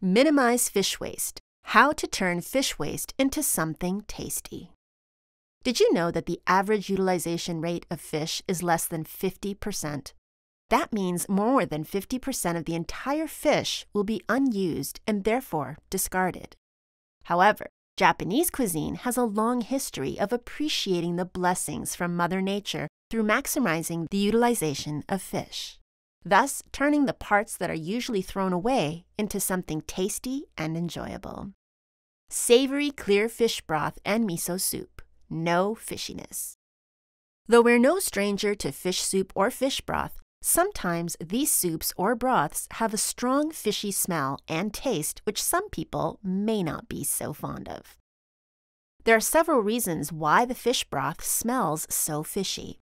Minimize fish waste. How to turn fish waste into something tasty. Did you know that the average utilization rate of fish is less than 50%? That means more than 50% of the entire fish will be unused and therefore discarded. However, Japanese cuisine has a long history of appreciating the blessings from Mother Nature through maximizing the utilization of fish thus turning the parts that are usually thrown away into something tasty and enjoyable. Savory clear fish broth and miso soup. No fishiness. Though we're no stranger to fish soup or fish broth, sometimes these soups or broths have a strong fishy smell and taste which some people may not be so fond of. There are several reasons why the fish broth smells so fishy.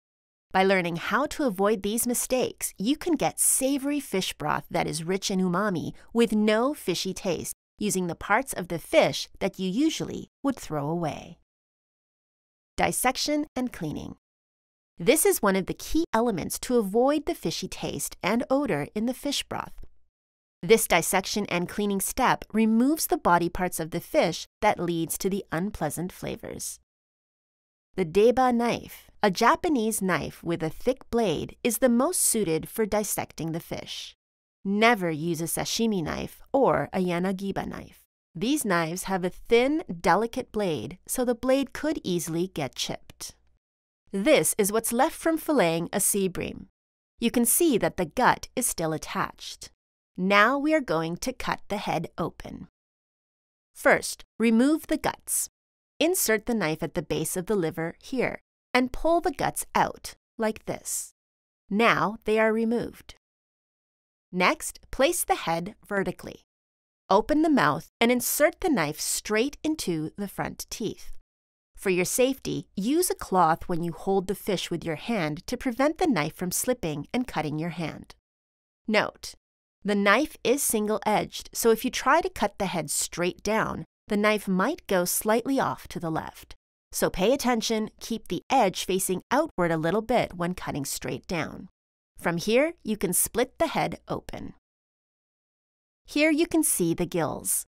By learning how to avoid these mistakes, you can get savory fish broth that is rich in umami with no fishy taste using the parts of the fish that you usually would throw away. Dissection and cleaning. This is one of the key elements to avoid the fishy taste and odor in the fish broth. This dissection and cleaning step removes the body parts of the fish that leads to the unpleasant flavors. The deba knife a Japanese knife with a thick blade is the most suited for dissecting the fish. Never use a sashimi knife or a yanagiba knife. These knives have a thin, delicate blade, so the blade could easily get chipped. This is what's left from filleting a sea bream. You can see that the gut is still attached. Now we are going to cut the head open. First, remove the guts. Insert the knife at the base of the liver here and pull the guts out, like this. Now they are removed. Next, place the head vertically. Open the mouth and insert the knife straight into the front teeth. For your safety, use a cloth when you hold the fish with your hand to prevent the knife from slipping and cutting your hand. Note, the knife is single-edged, so if you try to cut the head straight down, the knife might go slightly off to the left. So pay attention, keep the edge facing outward a little bit when cutting straight down. From here, you can split the head open. Here you can see the gills.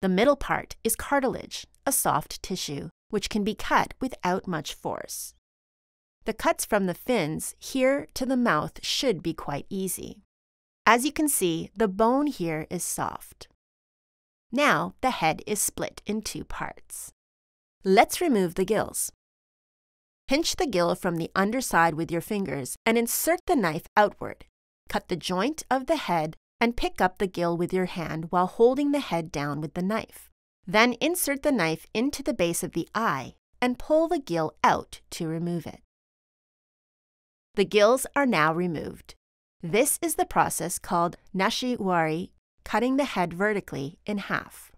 The middle part is cartilage, a soft tissue, which can be cut without much force. The cuts from the fins here to the mouth should be quite easy. As you can see, the bone here is soft. Now the head is split in two parts. Let's remove the gills. Pinch the gill from the underside with your fingers and insert the knife outward. Cut the joint of the head and pick up the gill with your hand while holding the head down with the knife. Then insert the knife into the base of the eye and pull the gill out to remove it. The gills are now removed. This is the process called nashi wari, cutting the head vertically in half.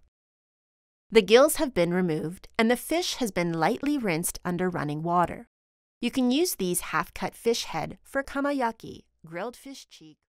The gills have been removed and the fish has been lightly rinsed under running water. You can use these half-cut fish head for kamayaki, grilled fish cheek,